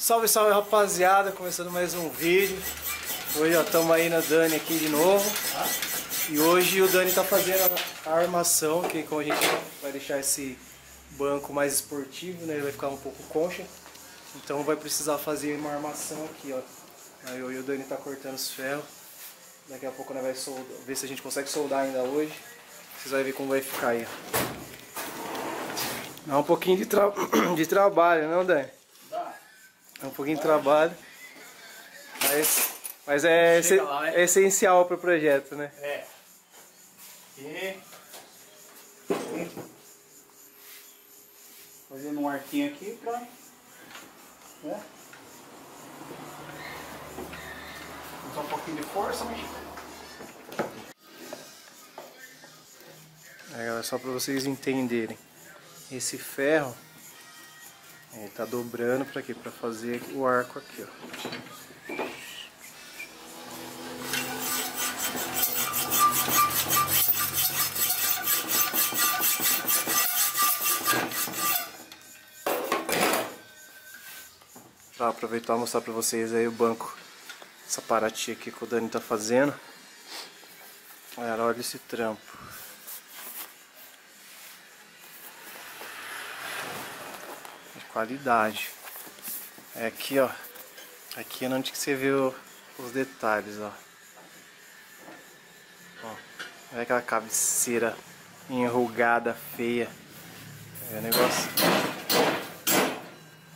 Salve, salve rapaziada, começando mais um vídeo. Hoje ó, estamos aí na Dani aqui de novo. E hoje o Dani tá fazendo a armação, que como a gente vai deixar esse banco mais esportivo, né? Ele vai ficar um pouco concha. Então vai precisar fazer uma armação aqui, ó. Aí o Dani tá cortando os ferros. Daqui a pouco nós vai soldar, ver se a gente consegue soldar ainda hoje. Vocês vão ver como vai ficar aí. Dá um pouquinho de, tra... de trabalho, não, Dani? É um pouquinho de trabalho. Mas, mas é, lá, né? é essencial para o projeto, né? É. E... Fazendo um arquinho aqui pra... Né? Usar um pouquinho de força, mas... Aí, galera, só para vocês entenderem. Esse ferro, ele tá dobrando para quê? Para fazer o arco aqui, ó. Pra aproveitar e mostrar pra vocês aí o banco, essa paratia aqui que o Dani tá fazendo. Galera, olha esse trampo. Qualidade. É aqui, ó. Aqui é onde que você vê o- os detalhes, ó. Ó, Olha aquela cabeceira enrugada, feia. É o negócio.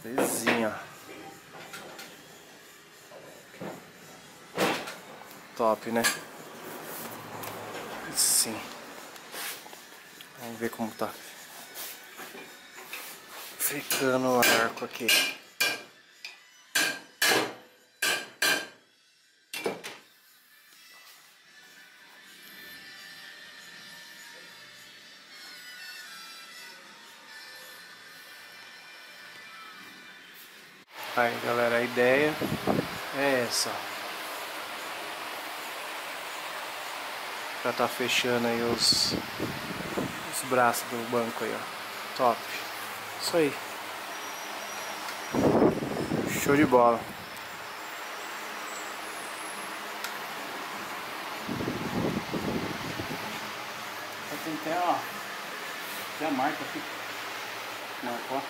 Belezinha. Top, né? Sim. Vamos ver como tá ficando o arco aqui. Aí galera, a ideia é essa. Já tá fechando aí os, os braços do banco aí, ó. Top. Isso aí. Show de bola. Tem até, ó... Tem a marca aqui. Marcou.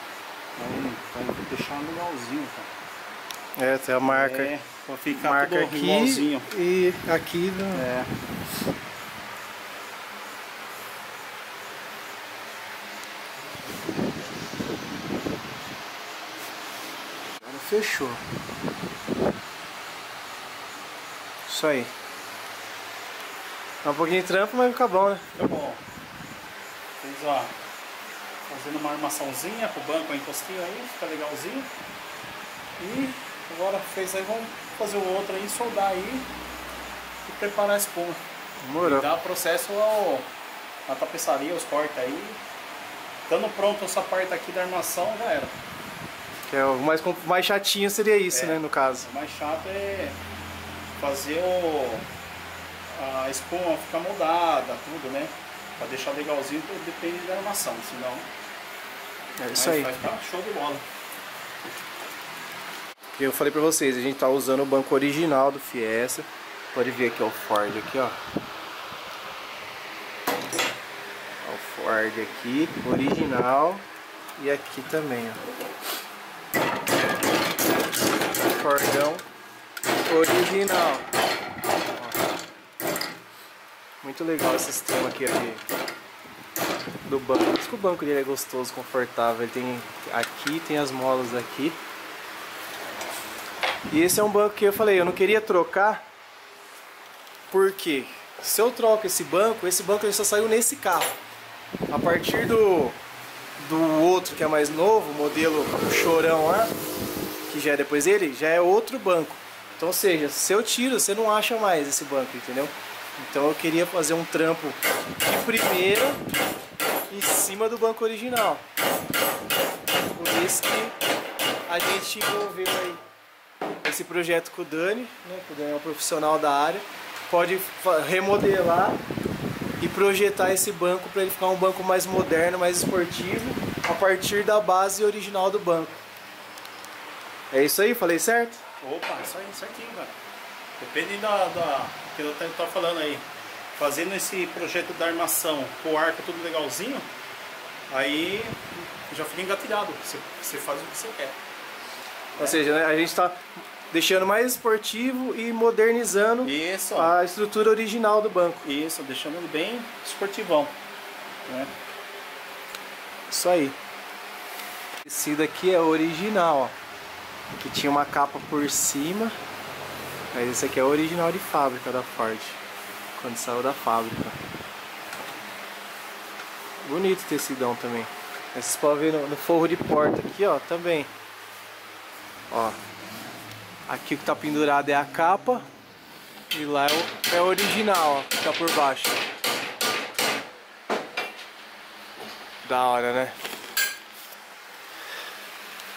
Vai, vai deixar legalzinho, cara. É, tem a marca, É, pra ficar marca aqui e aqui no, É. Agora fechou. Isso aí. Dá um pouquinho de trampo, mas fica bom, né? Tá bom. Fez, ó, fazendo uma armaçãozinha pro banco, a encostinho aí, fica legalzinho. E agora fez aí, vamos fazer o outro aí, soldar aí e preparar a espuma. Demorou. E dar processo ao, na tapeçaria, os cortes aí. Estando pronto essa parte aqui da armação, já era. Que é o mais, mais chatinho seria isso, É. né, no caso. O mais chato é fazer o, a espuma ficar moldada, tudo, né? Pra deixar legalzinho, depende da armação, senão É isso aí. Vai ficar show de bola. Eu falei pra vocês, a gente tá usando o banco original do Fiesta. Pode ver aqui ó, o Ford aqui, ó. Ó, O Ford aqui, original. E aqui também, ó. Fordão original. Muito legal esse sistema aqui, do banco. Que o banco dele é gostoso, confortável. Ele tem aqui, tem as molas aqui. E esse é um banco que eu falei, eu não queria trocar, porque se eu troco esse banco, esse banco ele só saiu nesse carro. A partir do, do outro que é mais novo, modelo chorão lá, que já é depois dele, já é outro banco. Então, ou seja, se eu tiro, você não acha mais esse banco, entendeu? Então eu queria fazer um trampo de primeira em cima do banco original. Por isso que a gente envolveu aí esse projeto com o Dani, né? o Dani é um profissional da área, pode remodelar e projetar esse banco para ele ficar um banco mais moderno, mais esportivo, a partir da base original do banco. É isso aí, falei certo? Opa, isso aí, certinho, cara. Depende da, da que eu tô falando aí. Fazendo esse projeto da armação com o arco tudo legalzinho, aí já fica engatilhado. Você, você faz o que você quer. Ou seja, né, a gente está deixando mais esportivo e modernizando Isso, a estrutura original do banco. isso, deixando ele bem esportivão. Né? Isso aí. Esse daqui é original, ó. Que tinha uma capa por cima. Mas esse aqui é o original de fábrica da Ford. Quando saiu da fábrica. Bonito o tecidão também. Vocês podem ver no, no forro de porta aqui, ó, também. Ó. Aqui o que tá pendurado é a capa. E lá é o, é o original, ó, que tá por baixo. Da hora, né?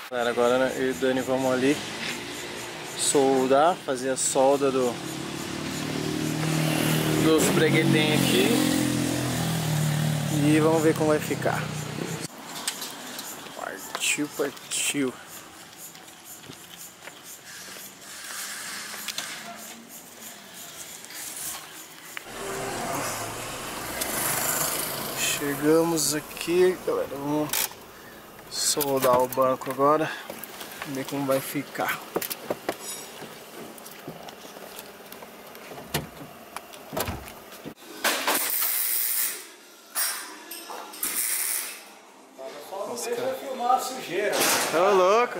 Galera, agora né, eu e o Dani vamos ali soldar, fazer a solda do dos breguetem aqui e vamos ver como vai ficar. Partiu, partiu. Chegamos aqui, galera. Vamos soldar o banco agora. Ver como vai ficar. Os caras. filmar a sujeira. Ô louco!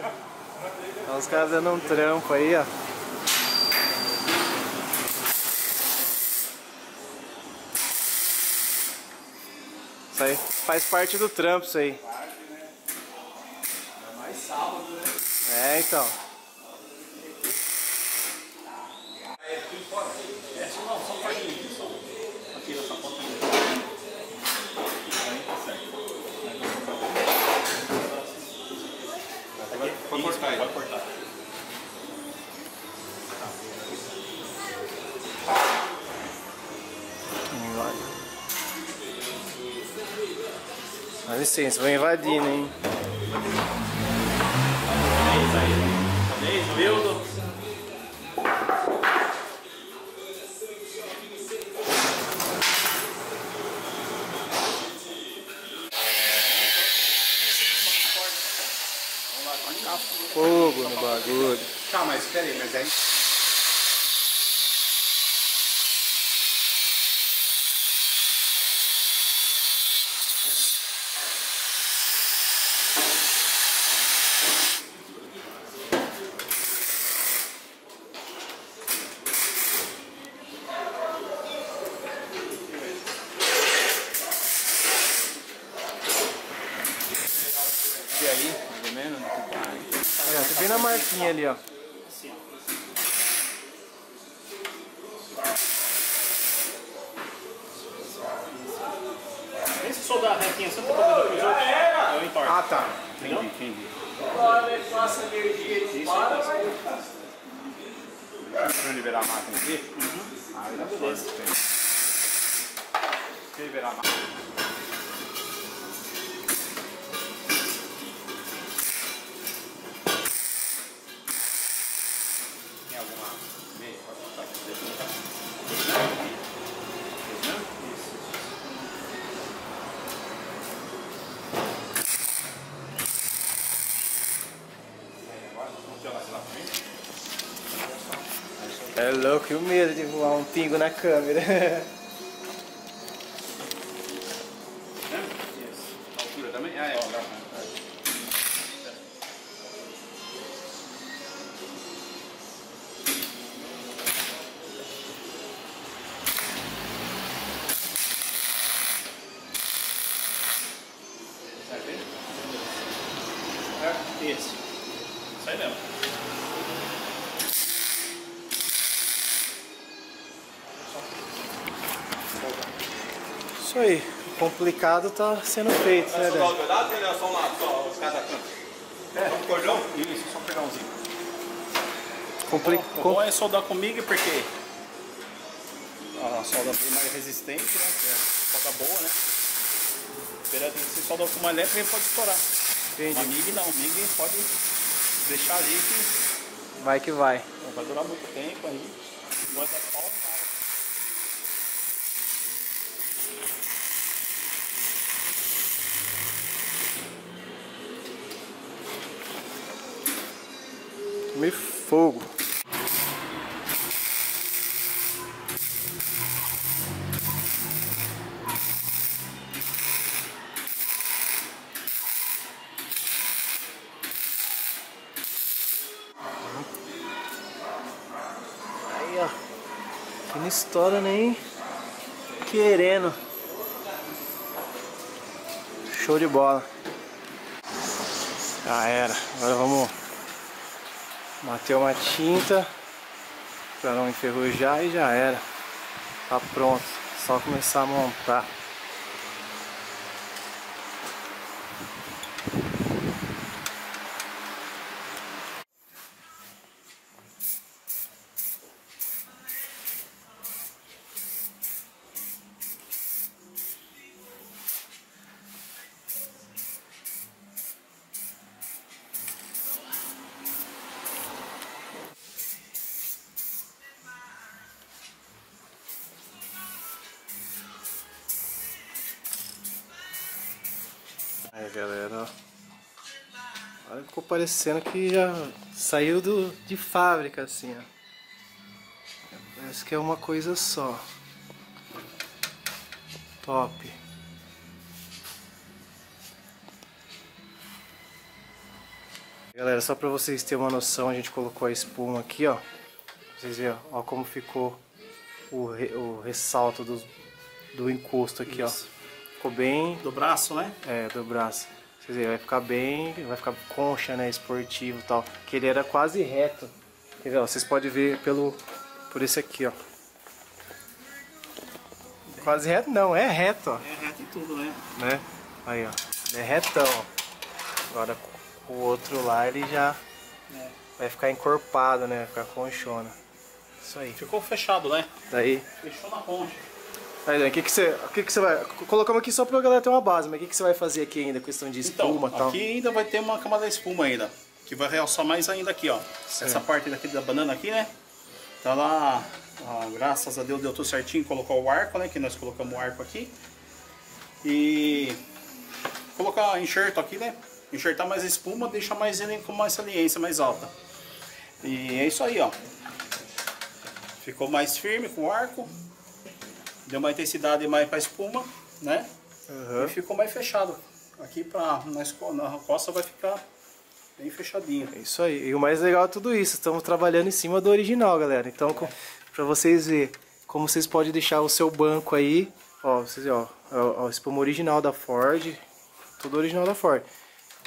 Olha os caras dando um trampo aí, ó. Isso aí faz parte do trampo, isso aí. É mais sábado, né? É, então. É, só não, só pouquinho disso. Aqui essa pontinha. Aí tá certo. Pode cortar aí. Pode cortar. Dá licença, vou invadindo, hein? É. É isso, Bildo. Fogo no bagulho. Tá, mas peraí, mas aí. E aí, mais ou menos? Olha, tá marquinha ali, ó. Ó. Vê se soldar retinha, você não tá eu, entorno. Ah, tá. Entendi, entendi. Isso, isso. Pra eu liberar a máquina aqui? Uhum. Aí dá Beleza. força. Liberar a máquina. Louco, e o medo de voar um pingo na câmera. Isso aí, o complicado tá sendo feito, né, Só dar o Dani? pedaço ou é só um lado? Só os cada canto? É, um cordão? Isso, só pegar umzinho. Compli... O com- bom é soldar comigo porque a solda bem mais resistente, né? Que é solda boa, né? Esperando que se soldar com uma elétrica ele pode estourar. Uma Entendi. MIG não, MIG pode deixar ali que Vai que vai. não vai durar muito tempo aí. Não vai Tomei fogo. Aí, ó. Que não estoura nem querendo. Show de bola. Já era. Agora vamos Matei uma tinta para não enferrujar e já era. Tá pronto. Só começar a montar. Aí galera, ficou parecendo que já saiu do, de fábrica assim, ó. Parece que é uma coisa só. Top. Galera, só pra vocês terem uma noção, a gente colocou a espuma aqui, ó. Vocês verem, ó, como ficou o, re- o ressalto do, do encosto aqui, Isso. ó. Ficou bem Do braço, né? é, do braço. Quer dizer, vai ficar bem, vai ficar concha, né, esportivo e tal. Que ele era quase reto. Quer ver, ó, vocês podem ver pelo, por esse aqui, ó. Quase reto não, é reto, ó, É reto em tudo, né? né? Aí, ó, é retão, ó. Agora o outro lá ele já É. vai ficar encorpado, né, vai ficar conchona. Isso aí. Ficou fechado, né? Daí, Fechou na ponte. Aí, Dan, o que que você, que que você vai, colocamos aqui só pra galera ter uma base, mas o que que você vai fazer aqui ainda, questão de espuma Então, e tal? aqui ainda vai ter uma camada de espuma ainda. Que vai realçar mais ainda aqui, ó. Essa parte daqui da banana aqui, né? Tá lá, ó, graças a Deus deu tudo certinho, colocou o arco, né? Que nós colocamos o arco aqui. E colocar enxerto aqui, né? Enxertar mais a espuma, deixa mais ele com mais saliência mais alta. E é isso aí, ó. Ficou mais firme com o arco. Deu uma intensidade mais pra espuma, né? Aham. E ficou mais fechado. Aqui pra, na, na costa vai ficar bem fechadinho. É isso aí. E o mais legal é tudo isso. Estamos trabalhando em cima do original, galera. Então, com, pra vocês verem como vocês podem deixar o seu banco aí. Ó, vocês verem, ó. ó, ó, espuma original da Ford. Tudo original da Ford.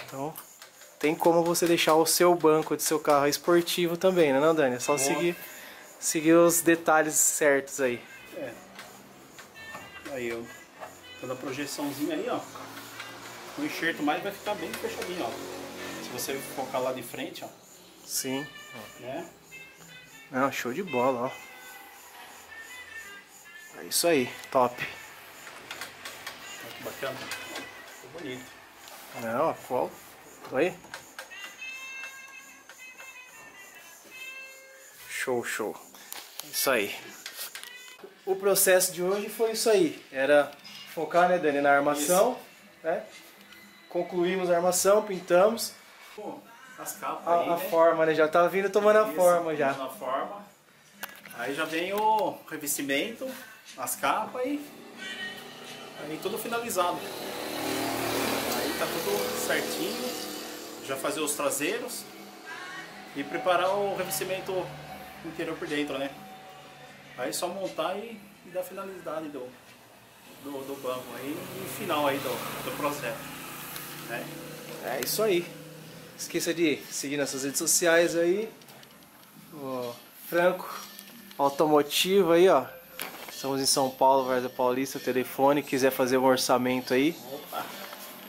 Então, tem como você deixar o seu banco de seu carro esportivo também, né, não, Dani? É só seguir, seguir os detalhes certos aí. É. Aí, ó. Toda a projeçãozinha aí, ó. O enxerto mais vai ficar bem fechadinho, ó. Se você focar lá de frente, ó. Sim. Né? Não, show de bola, ó. É isso aí, top. Olha que bacana. Ficou bonito. Não, ó, qual? Oi? Show, show. Isso aí. O processo de hoje foi isso aí. Era focar, né, Dani, na armação, né? Concluímos a armação, pintamos. Pô, as capas A, aí, a né? forma, né? Já tava vindo tomando a Isso, forma já. Na forma. Aí já vem o revestimento, as capas e aí tudo finalizado. Aí tá tudo certinho. Já fazer os traseiros e preparar o revestimento interior por dentro, né? Aí só montar e, e dar finalidade do, do, do banco aí e final aí do, do projeto. Né? É isso aí. Esqueça de seguir nossas redes sociais aí. O Franco Automotivo aí, ó. Estamos em São Paulo, Varza Paulista, telefone, quiser fazer um orçamento aí. Opa,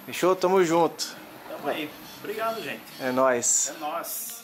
Fechou? Tamo junto. tamo aí. Obrigado, gente. É nóis. É nóis.